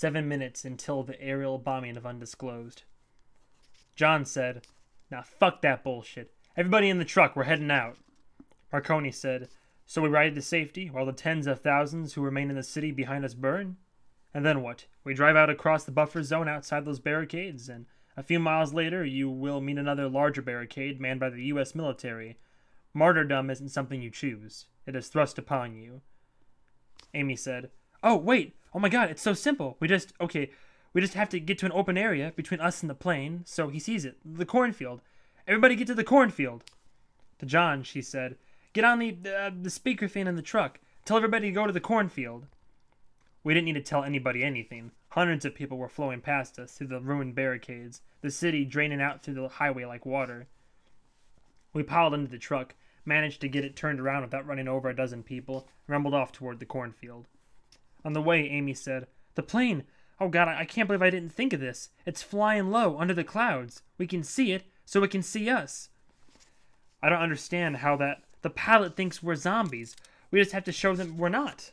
Seven minutes until the aerial bombing of Undisclosed. John said, Now fuck that bullshit. Everybody in the truck, we're heading out. Marconi said, So we ride to safety while the tens of thousands who remain in the city behind us burn? And then what? We drive out across the buffer zone outside those barricades, and a few miles later you will meet another larger barricade manned by the U.S. military. Martyrdom isn't something you choose, it is thrust upon you. Amy said, Oh, wait! Oh my god, it's so simple. We just, okay, we just have to get to an open area between us and the plane so he sees it. The cornfield. Everybody get to the cornfield. To John, she said, Get on the, uh, the speaker thing in the truck. Tell everybody to go to the cornfield. We didn't need to tell anybody anything. Hundreds of people were flowing past us through the ruined barricades, the city draining out through the highway like water. We piled into the truck, managed to get it turned around without running over a dozen people, rumbled off toward the cornfield. On the way, Amy said, The plane! Oh god, I can't believe I didn't think of this. It's flying low, under the clouds. We can see it, so it can see us. I don't understand how that. The pilot thinks we're zombies. We just have to show them we're not.